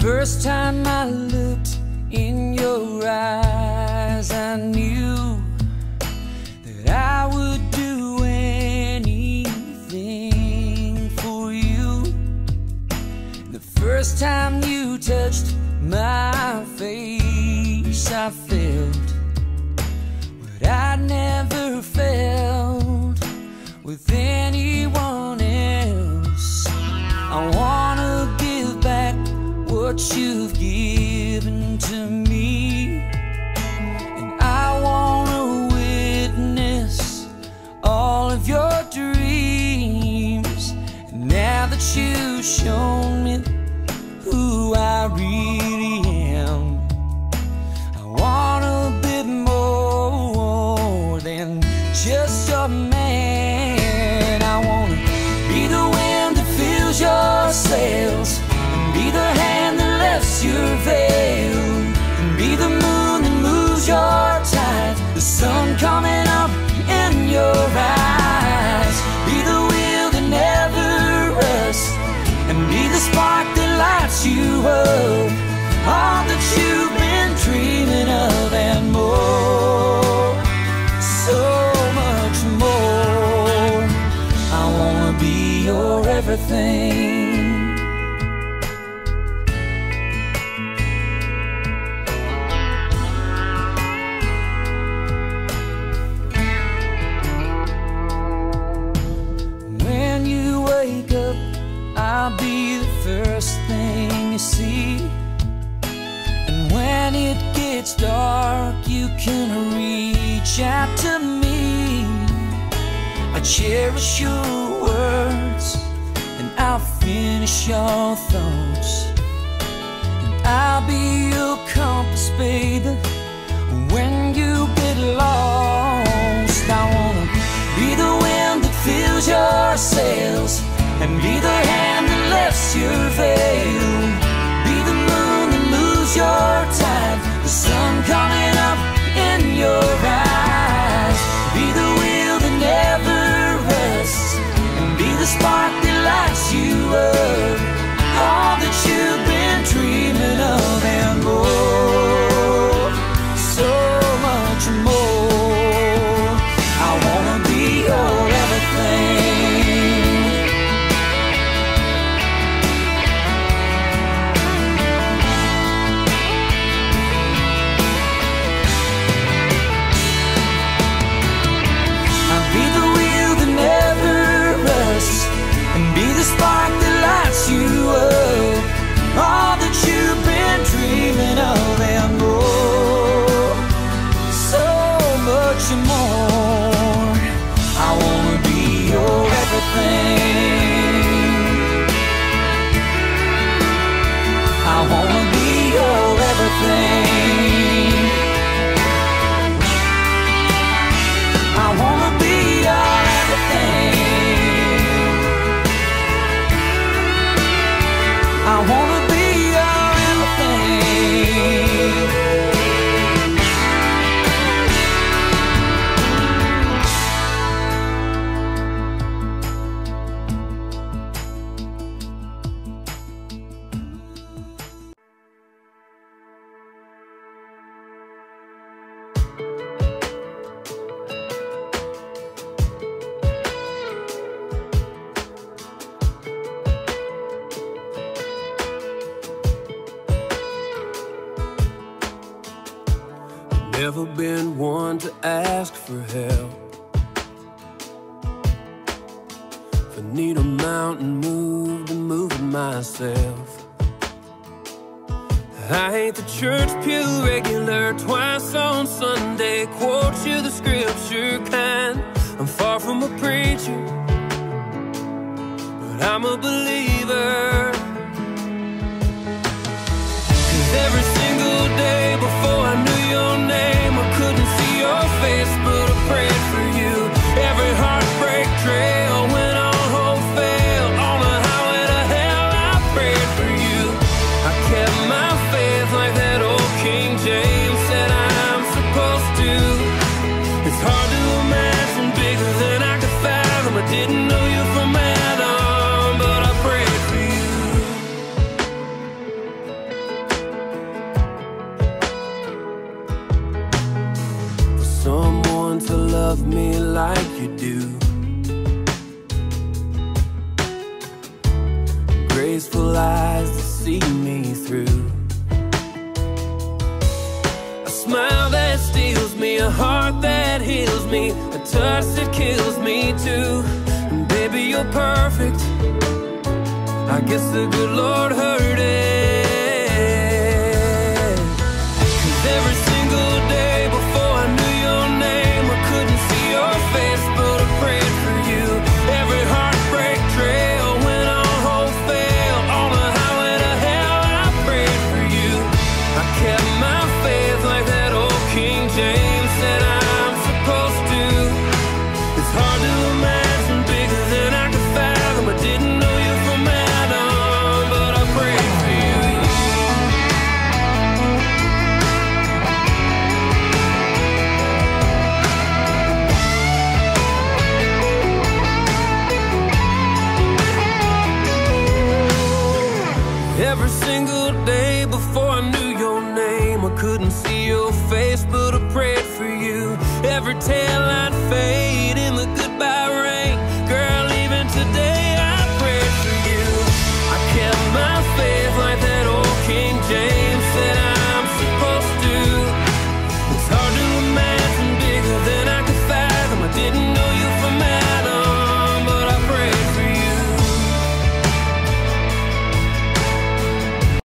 first time I looked in your eyes, I knew that I would do anything for you. The first time you touched my face, I felt what I'd never felt with anyone what you've given to me. And I wanna witness all of your dreams. And now that you've shown me who I really am, I want a bit more than just your veil, and be the moon that moves your tide, you see. And when it gets dark, you can reach out to me. I cherish your words, and I'll finish your thoughts. And I'll be your compass, baby, when you get lost. I wanna be the wind that fills your sails, and be the hand that lifts your veil. Sun coming up Never been one to ask for help. If I need a mountain moved, I'm moving myself. I ain't the church pew regular, twice on Sunday, quote you the scripture kind. I'm far from a preacher, but I'm a believer. Love me like you do. Graceful eyes to see me through. A smile that steals me, a heart that heals me, a touch that kills me too. And baby, you're perfect. I guess the good Lord heard it. tell